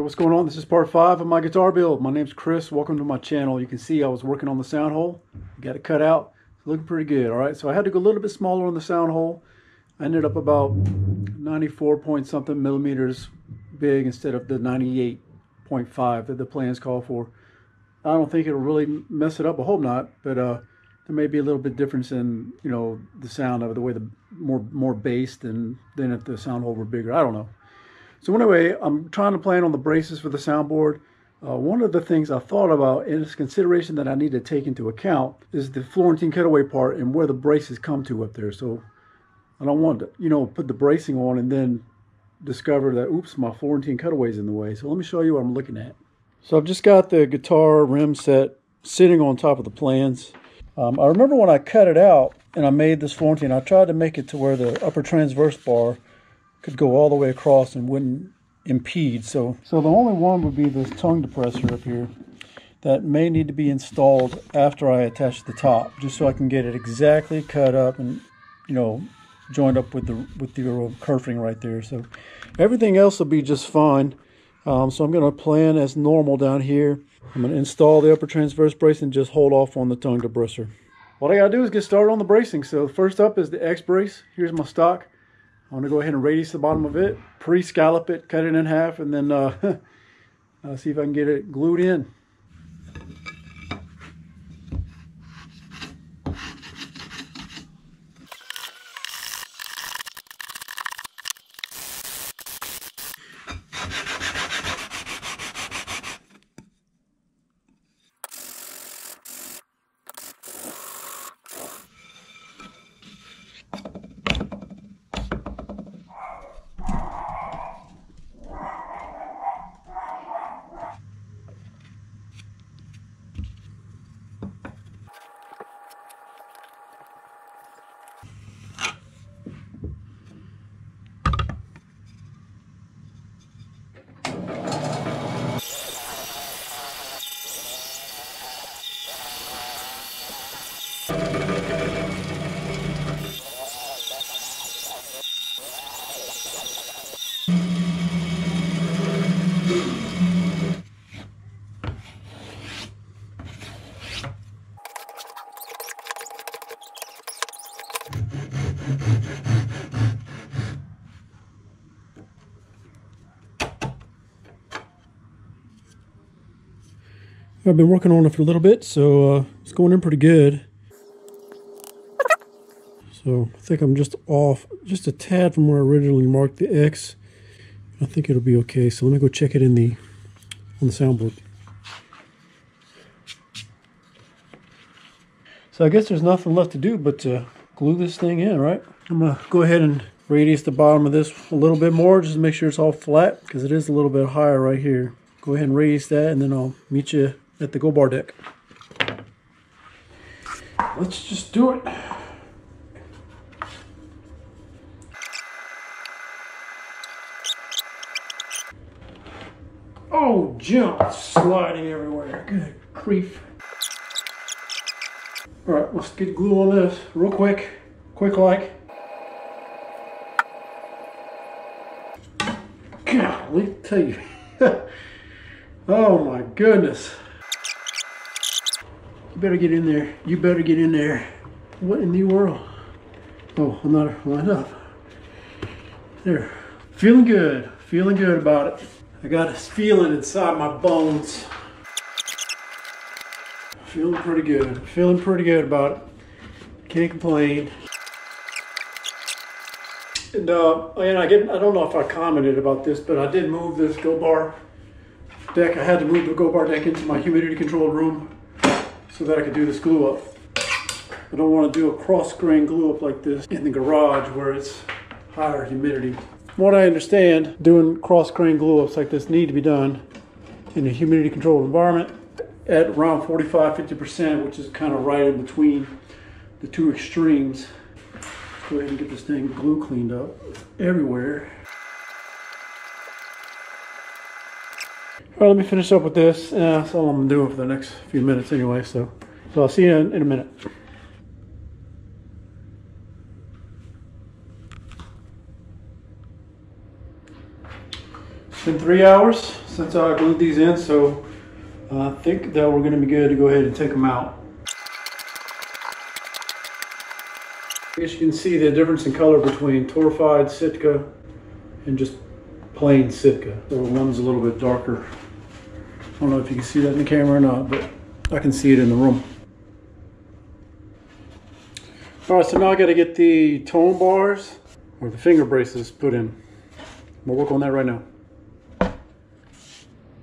Hey, what's going on? This is part five of my guitar build. My name's Chris. Welcome to my channel. You can see I was working on the sound hole. Got it cut out. It's looking pretty good. All right, so I had to go a little bit smaller on the sound hole. I ended up about 94 point something millimeters big instead of the 98.5 that the plans call for. I don't think it'll really mess it up. I hope not, but uh, there may be a little bit difference in you know the sound of the way the more more bass than than if the sound hole were bigger. I don't know. So anyway, I'm trying to plan on the braces for the soundboard. Uh, one of the things I thought about in this consideration that I need to take into account is the Florentine cutaway part and where the braces come to up there. So I don't want to, you know, put the bracing on and then discover that, oops, my Florentine cutaway's in the way. So let me show you what I'm looking at. So I've just got the guitar rim set sitting on top of the plans. Um, I remember when I cut it out and I made this Florentine, I tried to make it to where the upper transverse bar could go all the way across and wouldn't impede. So, so the only one would be this tongue depressor up here that may need to be installed after I attach the top, just so I can get it exactly cut up and, you know, joined up with the with the kerfing right there. So everything else will be just fine. Um, so I'm going to plan as normal down here. I'm going to install the upper transverse brace and just hold off on the tongue depressor. What I got to do is get started on the bracing. So first up is the X brace. Here's my stock. I'm to go ahead and radius the bottom of it, pre-scallop it, cut it in half, and then uh, uh, see if I can get it glued in. I've been working on it for a little bit, so uh, it's going in pretty good. So I think I'm just off just a tad from where I originally marked the X. I think it'll be okay. So let me go check it in the on the soundboard. So I guess there's nothing left to do but to glue this thing in, right? I'm gonna go ahead and radius the bottom of this a little bit more just to make sure it's all flat because it is a little bit higher right here. Go ahead and radius that and then I'll meet you at the Go Bar deck. Let's just do it. Oh, jump sliding everywhere. Good grief. All right, let's get glue on this real quick, quick like. Golly, tell you. oh my goodness better get in there. You better get in there. What in the world? Oh, I'm not lined up. There. Feeling good. Feeling good about it. I got this feeling inside my bones. Feeling pretty good. Feeling pretty good about it. Can't complain. And uh, and I get I don't know if I commented about this, but I did move this go bar deck. I had to move the go bar deck into my humidity controlled room so that I could do this glue up. I don't want to do a cross grain glue up like this in the garage where it's higher humidity. From what I understand, doing cross grain glue ups like this need to be done in a humidity controlled environment at around 45-50%, which is kind of right in between the two extremes. Let's go ahead and get this thing glue cleaned up everywhere. All right, let me finish up with this. Yeah, that's all I'm doing for the next few minutes anyway. So, so I'll see you in, in a minute. It's been three hours since I glued these in, so I think that we're gonna be good to go ahead and take them out. Guess you can see the difference in color between torrefied Sitka and just plain Sitka. So one's a little bit darker. I don't know if you can see that in the camera or not, but I can see it in the room. All right, so now I got to get the tone bars or the finger braces put in. We'll work on that right now.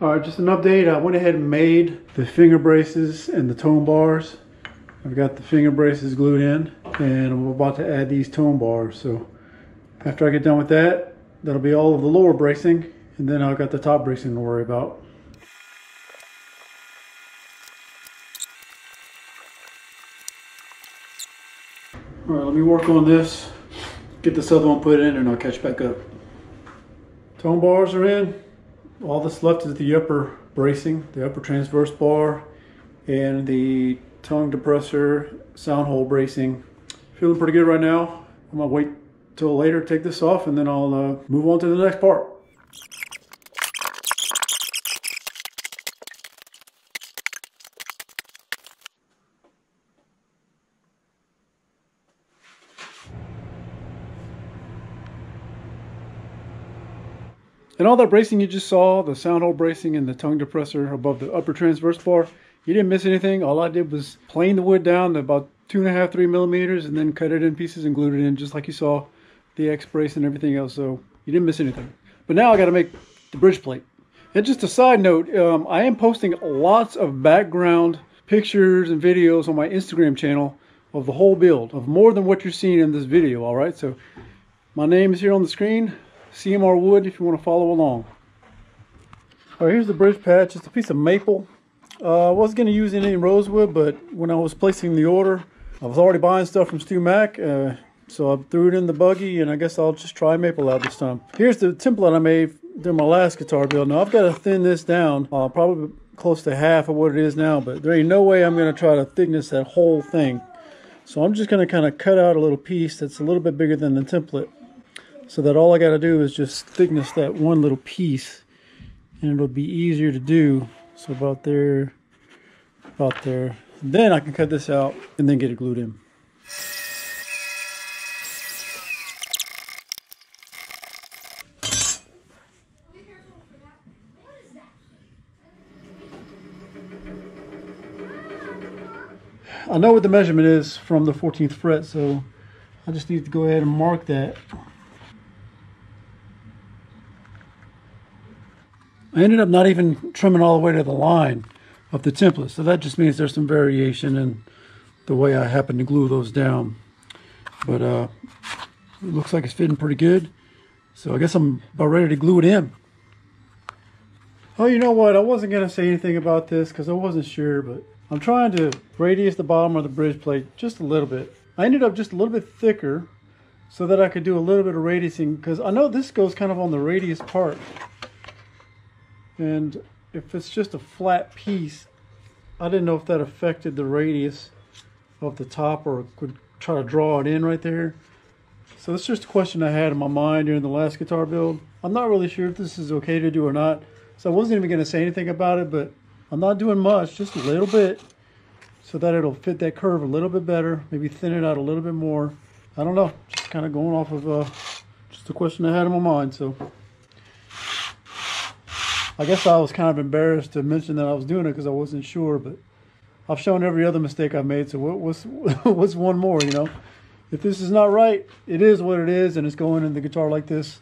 All right, just an update. I went ahead and made the finger braces and the tone bars. I've got the finger braces glued in and I'm about to add these tone bars. So after I get done with that, that'll be all of the lower bracing and then I've got the top bracing to worry about. All right, let me work on this, get this other one put in and I'll catch back up. Tone bars are in. All that's left is the upper bracing, the upper transverse bar and the tongue depressor, sound hole bracing. Feeling pretty good right now. I'm gonna wait till later, take this off, and then I'll uh, move on to the next part. And all that bracing you just saw, the sound hole bracing and the tongue depressor above the upper transverse bar, you didn't miss anything. All I did was plane the wood down to about two and a half, three millimeters, and then cut it in pieces and glued it in just like you saw the X brace and everything else. So you didn't miss anything. But now I got to make the bridge plate. And just a side note, um, I am posting lots of background pictures and videos on my Instagram channel of the whole build, of more than what you're seeing in this video, all right? So my name is here on the screen, CMR Wood, if you want to follow along. All right, here's the bridge patch. It's a piece of maple uh, I wasn't going to use any rosewood, but when I was placing the order, I was already buying stuff from StewMac, uh, so I threw it in the buggy, and I guess I'll just try maple out this time. Here's the template I made during my last guitar build. Now, I've got to thin this down, uh, probably close to half of what it is now, but there ain't no way I'm going to try to thickness that whole thing. So I'm just going to kind of cut out a little piece that's a little bit bigger than the template, so that all I got to do is just thickness that one little piece, and it'll be easier to do so about there, about there. Then I can cut this out and then get it glued in. I know what the measurement is from the 14th fret, so I just need to go ahead and mark that. I ended up not even trimming all the way to the line of the template. So that just means there's some variation in the way I happen to glue those down. But uh, it looks like it's fitting pretty good. So I guess I'm about ready to glue it in. Oh, you know what? I wasn't going to say anything about this because I wasn't sure, but I'm trying to radius the bottom of the bridge plate just a little bit. I ended up just a little bit thicker so that I could do a little bit of radiusing because I know this goes kind of on the radius part. And if it's just a flat piece, I didn't know if that affected the radius of the top or could try to draw it in right there. So that's just a question I had in my mind during the last guitar build. I'm not really sure if this is okay to do or not. So I wasn't even going to say anything about it, but I'm not doing much, just a little bit so that it'll fit that curve a little bit better, maybe thin it out a little bit more. I don't know, just kind of going off of uh, just a question I had in my mind. So I guess I was kind of embarrassed to mention that I was doing it because I wasn't sure, but I've shown every other mistake I've made. So what, what's what's one more? You know, if this is not right, it is what it is, and it's going in the guitar like this.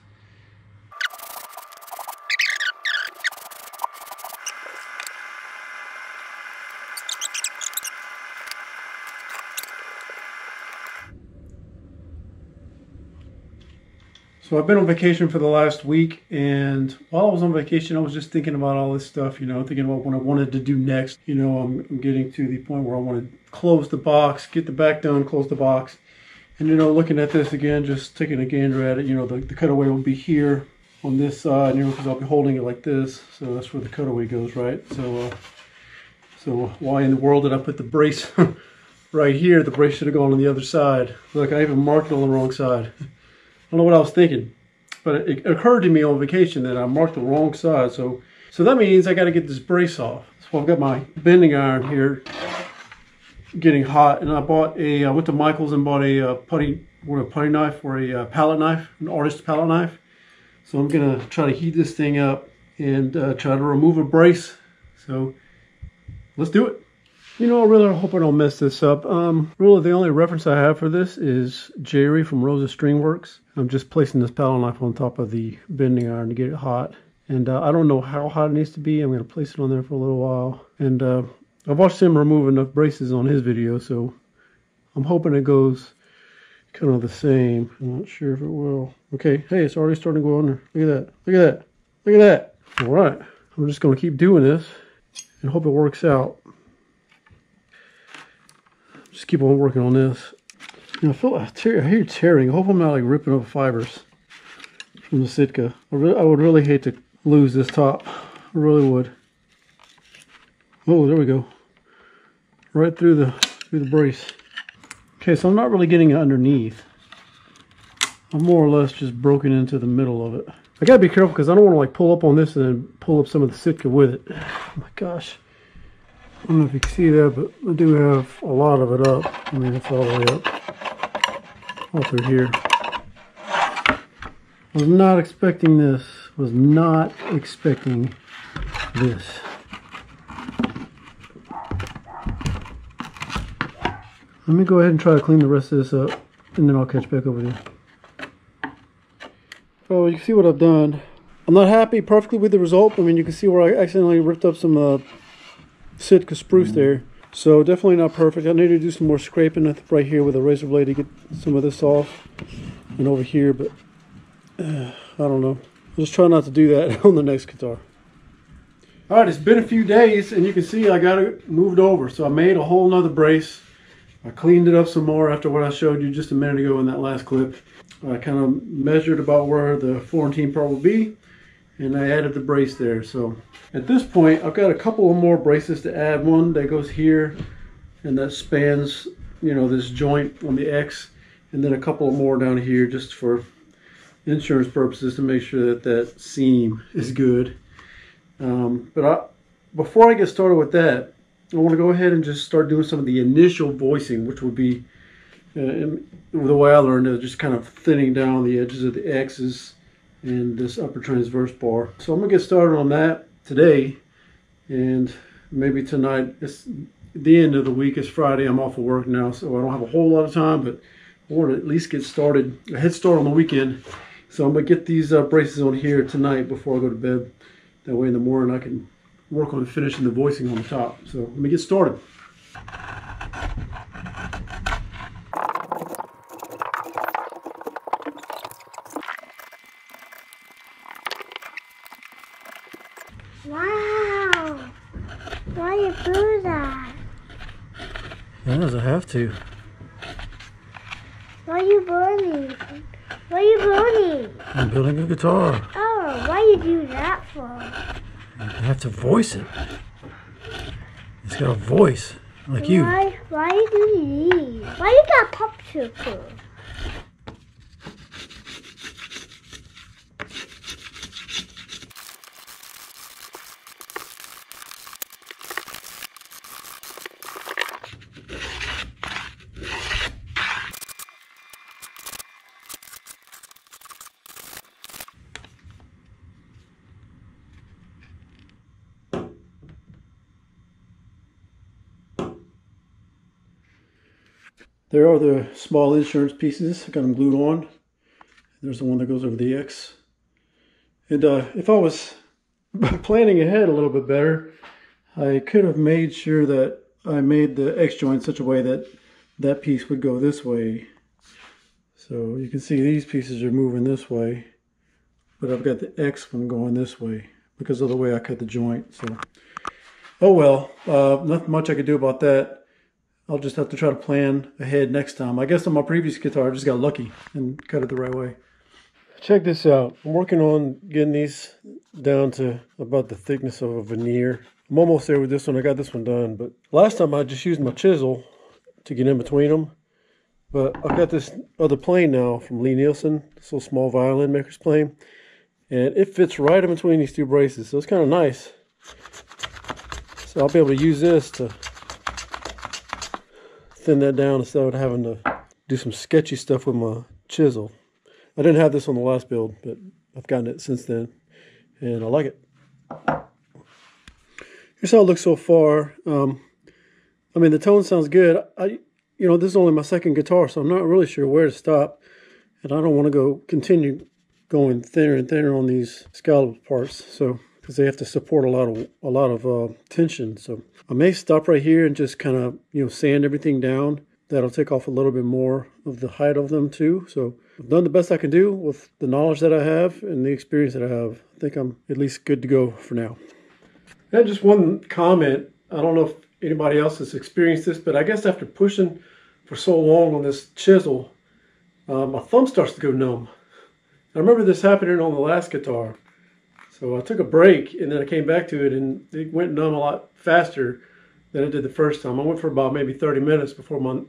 So I've been on vacation for the last week, and while I was on vacation, I was just thinking about all this stuff, you know, thinking about what I wanted to do next. You know, I'm, I'm getting to the point where I want to close the box, get the back done, close the box. And, you know, looking at this again, just taking a gander at it, you know, the, the cutaway will be here on this side, you know, because I'll be holding it like this. So that's where the cutaway goes, right? So, uh, so why in the world did I put the brace right here? The brace should have gone on the other side. Look, I even marked it on the wrong side. Don't know what I was thinking. but it occurred to me on vacation that I marked the wrong side. So, so that means I got to get this brace off. So I've got my bending iron here getting hot and I bought a, I went to Michael's and bought a uh, putty, what a putty knife or a uh, palette knife, an artist palette knife. So I'm gonna try to heat this thing up and uh, try to remove a brace. So let's do it. You know, I really hope I don't mess this up. Um, really, the only reference I have for this is Jerry from Rosa String Works. I'm just placing this palette knife on top of the bending iron to get it hot. And uh, I don't know how hot it needs to be. I'm going to place it on there for a little while. And uh, I've watched him remove enough braces on his video, so I'm hoping it goes kind of the same. I'm not sure if it will. Okay, hey, it's already starting to go on there. Look at that. Look at that. Look at that. All right. I'm just going to keep doing this and hope it works out. Just keep on working on this. I feel I, tear, I hear tearing. I hope I'm not like ripping up fibers from the Sitka. I, I would really hate to lose this top. I really would. Oh, there we go. Right through the through the brace. Okay, so I'm not really getting it underneath. I'm more or less just broken into the middle of it. I gotta be careful because I don't want to like pull up on this and then pull up some of the Sitka with it. Oh my gosh. I don't know if you can see that, but I do have a lot of it up. I mean, it's all the way up. All through here. Was not expecting this. Was not expecting this. Let me go ahead and try to clean the rest of this up, and then I'll catch back over there. Oh, you can see what I've done. I'm not happy perfectly with the result. I mean, you can see where I accidentally ripped up some uh, Sitka spruce there. So definitely not perfect. I need to do some more scraping right here with a razor blade to get some of this off. And over here, but uh, I don't know. I'll just try not to do that on the next guitar. All right, it's been a few days and you can see I got it moved over. So I made a whole nother brace. I cleaned it up some more after what I showed you just a minute ago in that last clip. I kind of measured about where the Florentine part will be and I added the brace there. So at this point, I've got a couple of more braces to add. One that goes here and that spans, you know, this joint on the X and then a couple more down here just for insurance purposes to make sure that that seam is good. Um, but I, before I get started with that, I want to go ahead and just start doing some of the initial voicing, which would be uh, the way I learned it, just kind of thinning down the edges of the X's and this upper transverse bar. So I'm gonna get started on that today and maybe tonight. It's the end of the week. It's Friday. I'm off of work now, so I don't have a whole lot of time, but I want to at least get started, a head start on the weekend. So I'm gonna get these uh, braces on here tonight before I go to bed. That way in the morning I can work on finishing the voicing on the top. So let me get started. Wow! Why you do that? Yeah, does I have to? Why you burning? Why are you burning? I'm building a guitar. Oh, why you do that for? I have to voice it. It's got a voice, like you. Why? Why you do these? Why you got pop popsicle? There are the small insurance pieces. I got them glued on. There's the one that goes over the X. And uh, if I was planning ahead a little bit better, I could have made sure that I made the X joint such a way that that piece would go this way. So you can see these pieces are moving this way, but I've got the X one going this way because of the way I cut the joint. So, oh well, uh, nothing much I could do about that. I'll just have to try to plan ahead next time. I guess on my previous guitar, I just got lucky and cut it the right way. Check this out. I'm working on getting these down to about the thickness of a veneer. I'm almost there with this one. I got this one done, but last time I just used my chisel to get in between them. But I've got this other plane now from Lie-Nielsen, this little small violin maker's plane. And it fits right in between these two braces, so it's kind of nice. So I'll be able to use this to thin that down instead of having to do some sketchy stuff with my chisel. I didn't have this on the last build, but I've gotten it since then, and I like it. Here's how it looks so far. Um, I mean, the tone sounds good. I, you know, this is only my second guitar, so I'm not really sure where to stop. And I don't want to go continue going thinner and thinner on these scallop parts. So, because they have to support a lot of a lot of uh, tension. So I may stop right here and just kind of you know sand everything down. That'll take off a little bit more of the height of them too. So I've done the best I can do with the knowledge that I have and the experience that I have. I think I'm at least good to go for now. And just one comment. I don't know if anybody else has experienced this, but I guess after pushing for so long on this chisel, uh, my thumb starts to go numb. I remember this happening on the last guitar. So I took a break and then I came back to it and it went numb a lot faster than it did the first time. I went for about maybe 30 minutes before my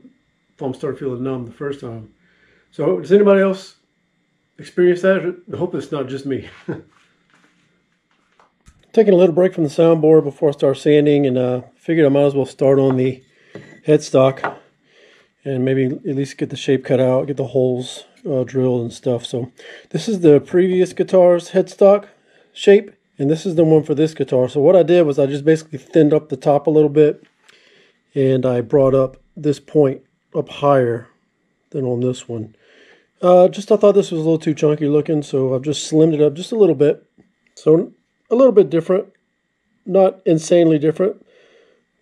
thumb started feeling numb the first time. So does anybody else experience that? I hope it's not just me. Taking a little break from the soundboard before I start sanding and uh, figured I might as well start on the headstock and maybe at least get the shape cut out, get the holes uh, drilled and stuff. So this is the previous guitar's headstock shape and this is the one for this guitar. So what I did was I just basically thinned up the top a little bit and I brought up this point up higher than on this one. Uh, just I thought this was a little too chunky looking so I've just slimmed it up just a little bit. So a little bit different, not insanely different.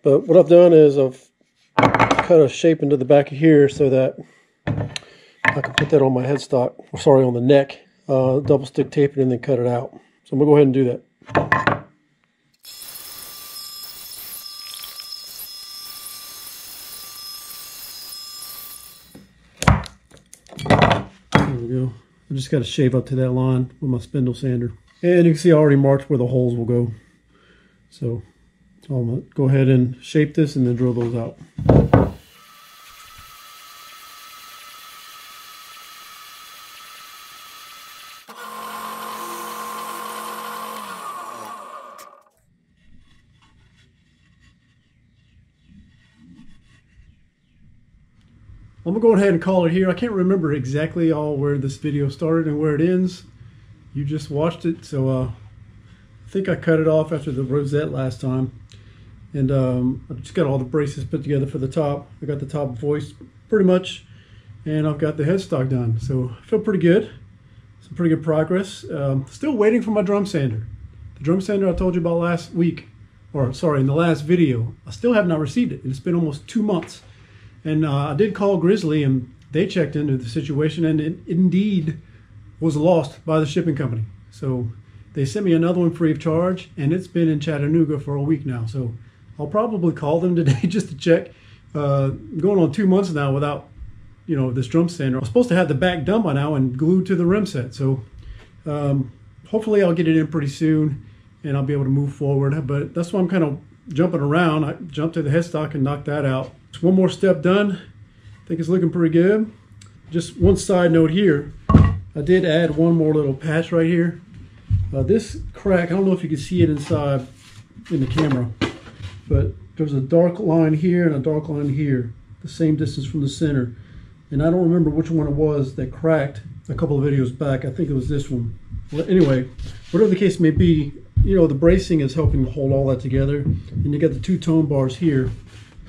But what I've done is I've cut a shape into the back of here so that I can put that on my headstock, or sorry, on the neck, uh, double stick tape it and then cut it out. So I'm to go ahead and do that. There we go. I just got to shave up to that line with my spindle sander. And you can see I already marked where the holes will go. So, so I'm to go ahead and shape this and then drill those out. Gonna go ahead and call it here. I can't remember exactly all where this video started and where it ends. You just watched it, so uh, I think I cut it off after the rosette last time. And um, I just got all the braces put together for the top. I got the top voice pretty much, and I've got the headstock done. So I feel pretty good. Some pretty good progress. Um, still waiting for my drum sander. The drum sander I told you about last week, or sorry, in the last video, I still have not received it. It's been almost two months. And uh, I did call Grizzly, and they checked into the situation, and it indeed was lost by the shipping company. So they sent me another one free of charge, and it's been in Chattanooga for a week now. So I'll probably call them today just to check. Uh, going on two months now without, you know, this drum sander. I'm supposed to have the back done by now and glued to the rim set. So um, hopefully I'll get it in pretty soon, and I'll be able to move forward. But that's why I'm kind of jumping around. I jumped to the headstock and knocked that out. One more step done. I think it's looking pretty good. Just one side note here. I did add one more little patch right here. Uh, this crack, I don't know if you can see it inside in the camera, but there's a dark line here and a dark line here, the same distance from the center. And I don't remember which one it was that cracked a couple of videos back. I think it was this one. Well, anyway, whatever the case may be, you know, the bracing is helping hold all that together. And you got the two tone bars here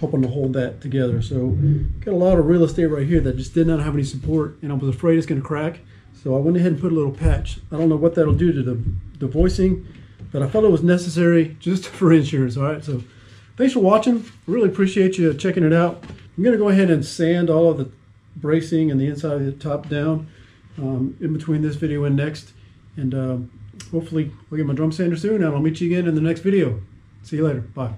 helping to hold that together. So got a lot of real estate right here that just did not have any support and I was afraid it's gonna crack. So I went ahead and put a little patch. I don't know what that'll do to the, the voicing, but I felt it was necessary just for insurance, all right? So thanks for watching. Really appreciate you checking it out. I'm gonna go ahead and sand all of the bracing and the inside of the top down um, in between this video and next. And uh, hopefully I'll get my drum sander soon and I'll meet you again in the next video. See you later. Bye.